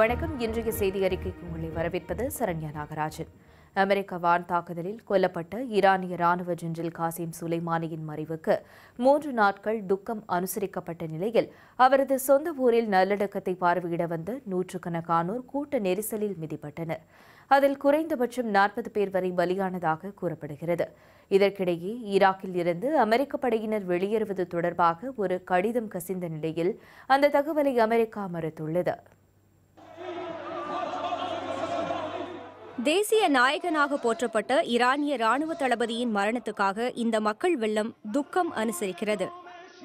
வணக்கம். இன்றைய செய்தி அறிக்கைக்கு உங்களை வரவேற்பது சரண்யா நாகராஜன். அமெரிக்க வான் தாக்குதலில் கொல்லப்பட்ட ஈரானிய ராணுவ ஜெனரல் காசிம் சுலைமானியின் மறைவுக்கு மூன்று நாட்கள் துக்கம் அனுசரிக்கப்பட்ட நிலையில் அவரது சொந்த ஊரில் நல்லடக்கத்தை பார்வையிட வந்த நூற்றுக்கணக்கானோர் கூட்ட நெரிசலில் மிதிப்பட்டனர். அதில் குறைந்தபட்சம் நாற்பது பேர் வரை பலியானதாக கூறப்படுகிறது. இதற்கிடையே ஈராக்கில் இருந்து அமெரிக்க படையினர் வெளியேறுவது தொடர்பாக ஒரு கடிதம் கசிந்த நிலையில் அந்த தகவலை அமெரிக்கா மறுத்துள்ளது. தேசிய நாயகனாக போற்றப்பட்ட ஈரானிய ராணுவ தளபதியின் மரணத்துக்காக இந்த மக்கள் வெள்ளம் துக்கம் அனுசரிக்கிறது.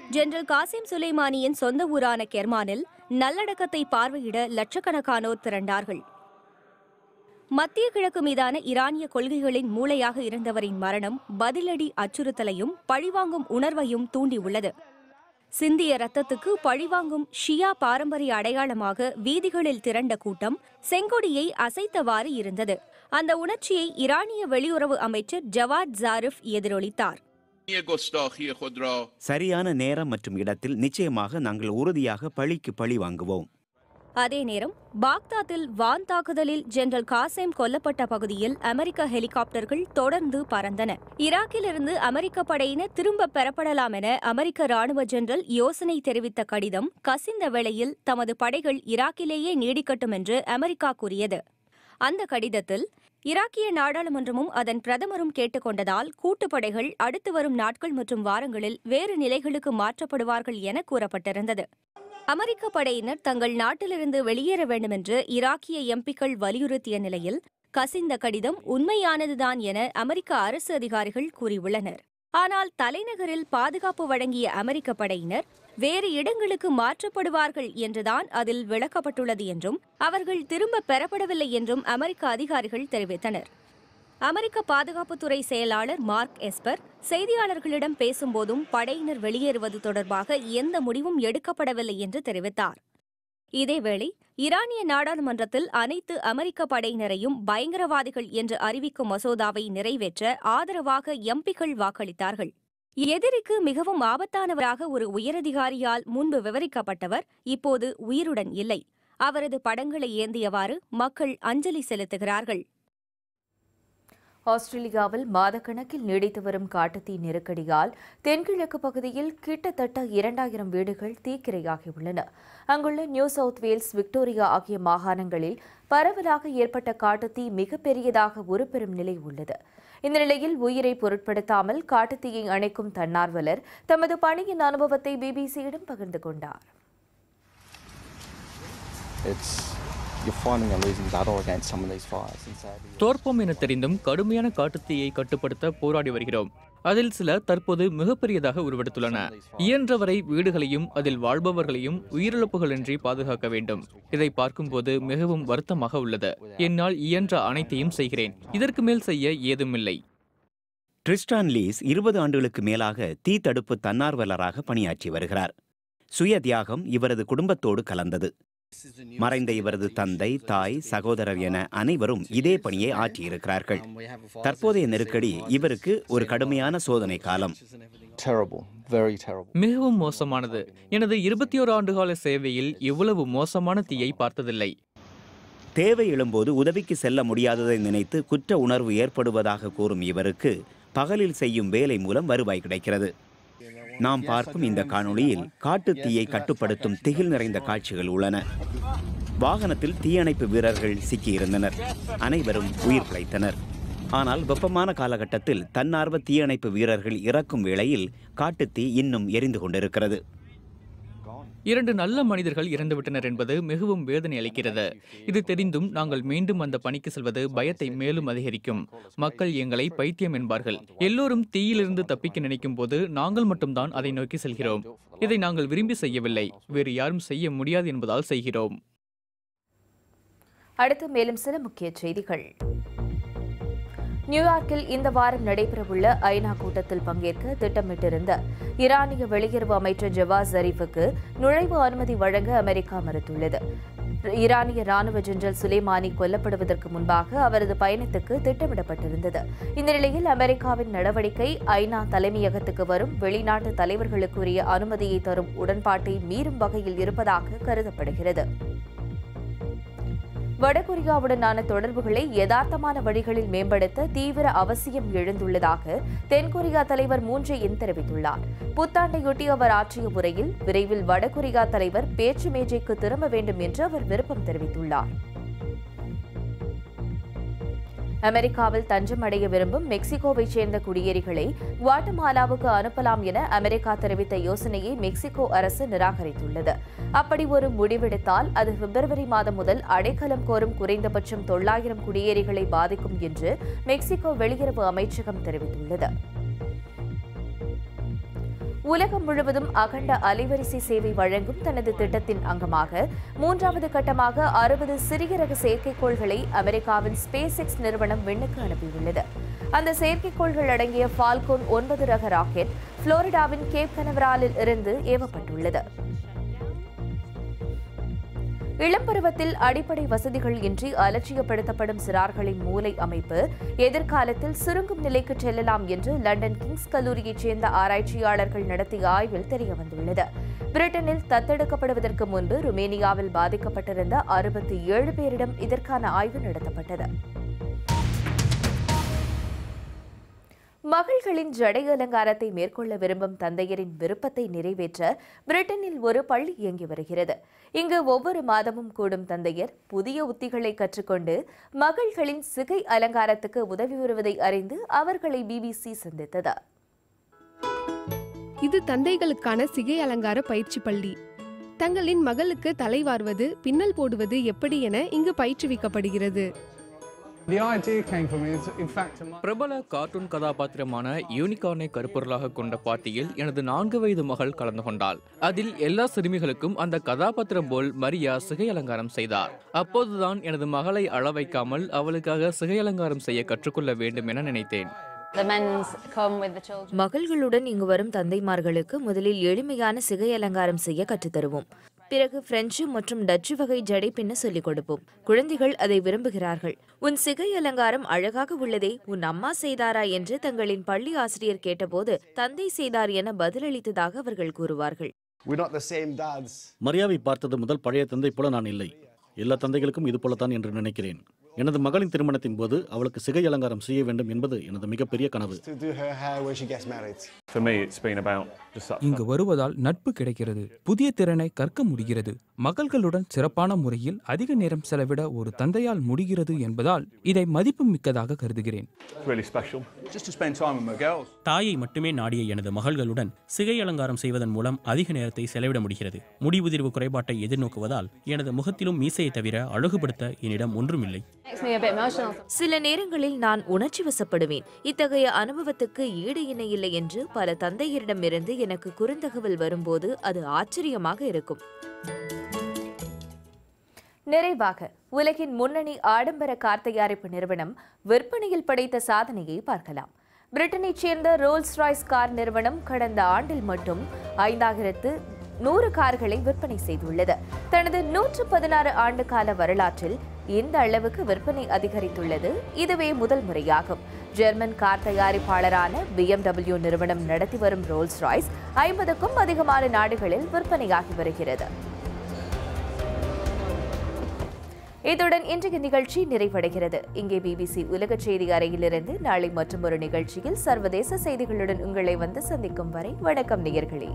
ஜெனரல் காசிம் சுலைமானியின் சொந்த ஊரான கெர்மானில் நல்லடக்கத்தை பார்வையிட லட்சக்கணக்கானோர் திரண்டார்கள். மத்திய கிழக்கு மீதான ஈரானிய கொள்கைகளின் மூளையாக இருந்தவரின் மரணம் பதிலடி அச்சுறுத்தலையும் பழிவாங்கும் உணர்வையும் தூண்டியுள்ளது. சிந்திய ரத்தத்துக்கு பழிவாங்கும் ஷியா பாரம்பரிய அடையாளமாக வீதிகளில் திரண்ட கூட்டம் செங்கொடியை அசைத்தவாறு இருந்தது. அந்த உணர்ச்சியை ஈரானிய வெளியுறவு அமைச்சர் ஜவாத் ஜாரிஃப் எதிரொலித்தார். சரியான நேரம் மற்றும் இடத்தில் நிச்சயமாக நாங்கள் உறுதியாக பழிக்கு பழி வாங்குவோம். அதே நேரம் பாக்தாத்தில் வான் தாக்குதலில் ஜெனரல் காசேம் கொல்லப்பட்ட பகுதியில் அமெரிக்க ஹெலிகாப்டர்கள் தொடர்ந்து பறந்தன. ஈராக்கிலிருந்து அமெரிக்க படையினர் திரும்ப பெறப்படலாம் என அமெரிக்க ராணுவ ஜெனரல் யோசனை தெரிவித்த கடிதம் கசிந்த வேளையில் தமது படைகள் ஈராக்கிலேயே நீடிக்கட்டும் என்று அமெரிக்கா கூறியது. அந்த கடிதத்தில் ஈராக்கிய நாடாளுமன்றமும் அதன் பிரதமரும் கேட்டுக்கொண்டதால் கூட்டுப்படைகள் அடுத்து வரும் நாட்கள் மற்றும் வாரங்களில் வேறு நிலைகளுக்கு மாற்றப்படுவார்கள் என கூறப்பட்டிருந்தது. அமெரிக்க படையினர் தங்கள் நாட்டிலிருந்து வெளியேற வேண்டுமென்று ஈராக்கிய எம்பிக்கள் வலியுறுத்திய நிலையில் கசிந்த கடிதம் உண்மையானதுதான் என அமெரிக்க அரசு அதிகாரிகள் கூறியுள்ளனர். ஆனால் தலைநகரில் பாதுகாப்பு வழங்கிய அமெரிக்க படையினர் வேறு இடங்களுக்கு மாற்றப்படுவார்கள் என்றுதான் அதில் விளக்கப்பட்டுள்ளது என்றும் அவர்கள் திரும்ப பெறப்படவில்லை என்றும் அமெரிக்க அதிகாரிகள் தெரிவித்தனர். அமெரிக்க பாதுகாப்புத்துறை செயலாளர் மார்க் எஸ்பர் செய்தியாளர்களிடம் பேசும்போதும் படையினர் வெளியேறுவது தொடர்பாக எந்த முடிவும் எடுக்கப்படவில்லை என்று தெரிவித்தார். இதேவேளை ஈரானிய நாடாளுமன்றத்தில் அனைத்து அமெரிக்க படையினரையும் பயங்கரவாதிகள் என்று அறிவிக்கும் மசோதாவை நிறைவேற்ற ஆதரவாக எம்பிக்கள் வாக்களித்தார்கள். எதிரிக்கு மிகவும் ஆபத்தானவராக ஒரு உயரதிகாரியால் முன்பு விவரிக்கப்பட்டவர் இப்போது உயிருடன் இல்லை. அவரது படங்களை ஏந்தியவாறு மக்கள் அஞ்சலி செலுத்துகிறார்கள். ஆஸ்திரேலியாவில் மாதக்கணக்கில் நீடித்து வரும் காட்டுத்தீ நெருக்கடியால் தென்கிழக்கு பகுதியில் கிட்டத்தட்ட இரண்டாயிரம் வீடுகள் தீக்கிரையாகியுள்ளன. அங்குள்ள நியூ சவுத் வேல்ஸ் விக்டோரியா ஆகிய மாகாணங்களில் பரவலாக ஏற்பட்ட காட்டுத்தீ மிகப்பெரியதாக உருப்பெறும் நிலை உள்ளது. இந்த நிலையில் உயிரை பொருட்படுத்தாமல் காட்டுத்தீயை அணைக்கும் தன்னார்வலர் தமது பணியின் அனுபவத்தை பிபிசியிடம் பகிர்ந்து கொண்டார். It's தோற்போம் என தெரிந்தும் கடுமையான காட்டுத்தீயை கட்டுப்படுத்த போராடி வருகிறோம். அதில் சில தற்போது மிகப்பெரியதாக உருவெடுத்துள்ளன. இயன்றவரை வீடுகளையும் அதில் வாழ்பவர்களையும் உயிரிழப்புகளின்றி பாதுகாக்க வேண்டும். இதை பார்க்கும்போது மிகவும் வருத்தமாக உள்ளது. என்னால் இயன்ற அனைத்தையும் செய்கிறேன். இதற்கு மேல் செய்ய ஏதுமில்லை. ட்ரிஸ்டான் லீஸ் இருபது ஆண்டுகளுக்கு மேலாக தீ தடுப்பு தன்னார்வலராக பணியாற்றி வருகிறார். சுய தியாகம் இவரது குடும்பத்தோடு கலந்தது. மறைந்த இவரது தந்தை தாய் சகோதரர் என அனைவரும் இதே பணியை ஆற்றியிருக்கிறார்கள். தற்போதைய நெருக்கடி இவருக்கு ஒரு கடுமையான சோதனை காலம். Terrible. Very terrible. மிகவும் மோசமானது. எனது இருபத்தி ஓரு ஆண்டுகால சேவையில் இவ்வளவு மோசமான தீயை பார்த்ததில்லை. தேவை எழும்போது உதவிக்கு செல்ல முடியாததை நினைத்து குற்ற உணர்வு ஏற்படுவதாக கூறும் இவருக்கு பகலில் செய்யும் வேலை மூலம் வருவாய் கிடைக்கிறது. நாம் பார்க்கும் இந்த காணொளியில் காட்டுத் தீயை கட்டுப்படுத்தும் திகில் நிறைந்த காட்சிகள் உள்ளன. வாகனத்தில் தீயணைப்பு வீரர்கள் சிக்கியிருந்தனர். அனைவரும் உயிர் பிழைத்தனர். ஆனால் வெப்பமான காலகட்டத்தில் தன்னார்வ தீயணைப்பு வீரர்கள் இறக்கும் வேளையில் காட்டுத்தீ இன்னும் எரிந்து கொண்டிருக்கிறது. இரண்டு நல்ல மனிதர்கள் இறந்துவிட்டனர் என்பது மிகவும் வேதனை அளிக்கிறது. இது தெரிந்தும் நாங்கள் மீண்டும் அந்த பணிக்கு செல்வது பயத்தை மேலும் அதிகரிக்கும். மக்கள் எங்களை பைத்தியம் என்பார்கள். எல்லோரும் தீயிலிருந்து தப்பிக்க நினைக்கும் போது நாங்கள் மட்டும்தான் அதை நோக்கி செல்கிறோம். இதை நாங்கள் விரும்பி செய்யவில்லை. வேறு யாரும் செய்ய முடியாது என்பதால் செய்கிறோம். அடுத்து மேலும் சில முக்கிய செய்திகள். நியூயார்க்கில் இந்த வாரம் நடைபெறவுள்ள ஐநா கூட்டத்தில் பங்கேற்க திட்டமிட்டிருந்த ஈரானிய வெளியுறவு அமைச்சர் ஜவாஸ் ஜரீஃபுக்கு நுழைவு அனுமதி வழங்க அமெரிக்கா மறுத்துள்ளது. ஈரானிய ராணுவ ஜெனரல் சுலைமானி கொல்லப்படுவதற்கு முன்பாக அவரது பயணத்துக்கு திட்டமிடப்பட்டிருந்தது. இந்த நிலையில் அமெரிக்காவின் நடவடிக்கை ஐநா தலைமையகத்துக்கு வரும். வெளிநாட்டு தலைவர்களுக்குரிய அனுமதியை தரும் உடன்பாட்டை மீறும் வகையில் இருப்பதாக கருதப்படுகிறது. வடகொரியாவுடனான தொடர்புகளை யதார்த்தமான வழிகளில் மேம்படுத்த தீவிர அவசியம் எழுந்துள்ளதாக தென்கொரியா தலைவர் மூன் ஜே இன் தெரிவித்துள்ளார். புத்தாண்டையொட்டி அவர் ஆற்றிய உரையில் விரைவில் வடகொரியா தலைவர் பேச்சு மேஜைக்கு திரும்ப வேண்டும் என்று அவர் விருப்பம் தெரிவித்துள்ளார். அமெரிக்காவில் தஞ்சம் அடைய விரும்பும் மெக்சிகோவைச் சேர்ந்த குடியேறிகளை குவாட்டமாலாவுக்கு அனுப்பலாம் என அமெரிக்கா தெரிவித்த யோசனையை மெக்சிகோ அரசு நிராகரித்துள்ளது. அப்படி ஒரு முடிவெடுத்தால் அது பிப்ரவரி மாதம் முதல் அடைக்கலம் கோரும் குறைந்தபட்சம் தொள்ளாயிரம் குடியேறிகளை பாதிக்கும் என்று மெக்சிகோ வெளியுறவு அமைச்சகம் தெரிவித்துள்ளது. உலகம் முழுவதும் அகண்ட அலைவரிசை சேவை வழங்கும் தனது திட்டத்தின் அங்கமாக மூன்றாவது கட்டமாக அறுபது சிறிய ரக செயற்கைக்கோள்களை அமெரிக்காவின் ஸ்பேஸ் எக்ஸ் நிறுவனம் விண்ணுக்கு அனுப்பியுள்ளது. அந்த செயற்கைக்கோள்கள் அடங்கிய ஃபால்கோன் ஒன்பது ரக ராக்கெட் புளோரிடாவின் கேப் கனவராலில் இருந்து ஏவப்பட்டுள்ளது. இளம்பருவத்தில் அடிப்படை வசதிகள் இன்றி அலட்சியப்படுத்தப்படும் சிறார்களின் மூளை அமைப்பு எதிர்காலத்தில் சுருங்கும் நிலைக்கு செல்லலாம் என்று லண்டன் கிங்ஸ் கல்லூரியைச் சேர்ந்த ஆராய்ச்சியாளர்கள் நடத்திய ஆய்வில் தெரியவந்துள்ளது. பிரிட்டனில் தத்தெடுக்கப்படுவதற்கு முன்பு ருமேனியாவில் பாதிக்கப்பட்டிருந்த அறுபத்தி ஏழு பேரிடம் இதற்கான ஆய்வு நடத்தப்பட்டது. மகள்களின் ஜடை அலங்காரத்தை மேற்கொள்ள விரும்பும் தந்தையரின் விருப்பத்தை நிறைவேற்ற பிரிட்டனில் ஒரு பள்ளி இயங்கி வருகிறது. இங்கு ஒவ்வொரு மாதமும் கூடும் தந்தையர் புதிய உத்திகளை கற்றுக்கொண்டு மகள்களின் சிகை அலங்காரத்துக்கு உதவி வருவதை அறிந்து அவர்களை பிபிசி சந்தித்தது இது தந்தைகளுக்கான சிகை அலங்கார பயிற்சி பள்ளி. தங்களின் மகளுக்கு தலைவார்வது பின்னல் போடுவது எப்படி என இங்கு பயிற்றுவிக்கப்படுகிறது. பிரபல கார்ட்டூன் கதாபாத்திரமான யூனிகார்னை கருப்பொருளாக கொண்ட பார்ட்டியில் எனது நான்கு வயது மகள் கலந்து கொண்டாள். அதில் எல்லா சிறுமிகளுக்கும் அந்த கதாபாத்திரம் போல் மரியா சிகை அலங்காரம் செய்தார். அப்போதுதான் எனது மகளை அள வைக்காமல் அவளுக்காக சிகை அலங்காரம் செய்ய கற்றுக்கொள்ள வேண்டும் என நினைத்தேன். The men's come with the children. மகள்களுடன் இங்கு வரும் தந்தைமார்களுக்கு முதலில் எளிமையான சிகை அலங்காரம் செய்ய கற்றுத்தருவோம். பிறகு பிரெஞ்சு மற்றும் டச்சு வகை ஜடை பின்ன சொல்லிக் கொடுப்போம். குழந்தைகள் அதை விரும்புகிறார்கள். உன் சிகை அலங்காரம் அழகாக உள்ளதே உன் அம்மா செய்தாரா? என்று தங்களின் பள்ளி ஆசிரியர் கேட்டபோது தந்தை செய்தார் என பதிலளித்ததாக அவர்கள் கூறுவார்கள். We're not the same dads. மரியாவை பார்த்தது முதல் பழைய தந்தை போல நான் இல்லை. எல்லா தந்தைகளுக்கும் இது போலத்தான் என்று நினைக்கிறேன். எனது மகளின் திருமணத்தின் போது அவளுக்கு சிகை அலங்காரம் செய்ய வேண்டும் என்பது எனது மிகப்பெரிய கனவு. இங்கு வருவதால் நட்பு கிடைக்கிறது. புதிய திறனை கற்க முடிகிறது. மகள்களுடன் சிறப்பான முறையில் அதிக நேரம் செலவிட ஒரு தந்தையால் முடிகிறது என்பதால் இதை மதிப்பு மிக்கதாக கருதுகிறேன். தாயை மட்டுமே நாடிய எனது மகள்களுடன் சிகை அலங்காரம் செய்வதன் மூலம் அதிக நேரத்தை செலவிட முடிகிறது. முடிவுதிர்வு குறைபாட்டை எதிர்நோக்குவதால் எனது முகத்திலும் மீசையை தவிர அழகுபடுத்த என்னிடம் bit emotional. சில நேரங்களில் நான் உணர்ச்சி வசப்படுவேன். இத்தகைய அனுபவத்துக்கு ஈடு இணை இல்லை என்று பல தந்தையரிடமிருந்து எனக்கு குறுந்தகவல் வரும்போது அது ஆச்சரியமாக இருக்கும். நிறைவாக உலகின் முன்னணி ஆடம்பர கார் தயாரிப்பு நிறுவனம் விற்பனையில் படைத்த சாதனையை பார்க்கலாம். பிரிட்டனைச் சேர்ந்த ரோல்ஸ் ராய்ஸ் கார் நிறுவனம் கடந்த ஆண்டில் மட்டும் ஐந்தாயிரத்து நூறு கார்களை விற்பனை செய்துள்ளது. தனது நூற்று பதினாறு ஆண்டு கால வரலாற்றில் இந்த அளவுக்கு விற்பனை அதிகரித்துள்ளது. இதுவே முதல் முறையாகும். ஜெர்மன் கார் தயாரிப்பாளரான பிஎம்டபிள்யூ நிறுவனம் நடத்தி வரும் ரோல்ஸ் ராய்ஸ் ஐம்பதுக்கும் அதிகமான நாடுகளில் விற்பனையாகி வருகிறது. இத்துடன் இன்றைய நிகழ்ச்சி நிறைவடைகிறது. இங்கே பிபிசி உலக செய்தி அறையிலிருந்து நாளை மற்றும் ஒரு நிகழ்ச்சியில் சர்வதேச செய்திகளுடன் உங்களை வந்து சந்திக்கும் வரை வணக்கம் நேயர்களே.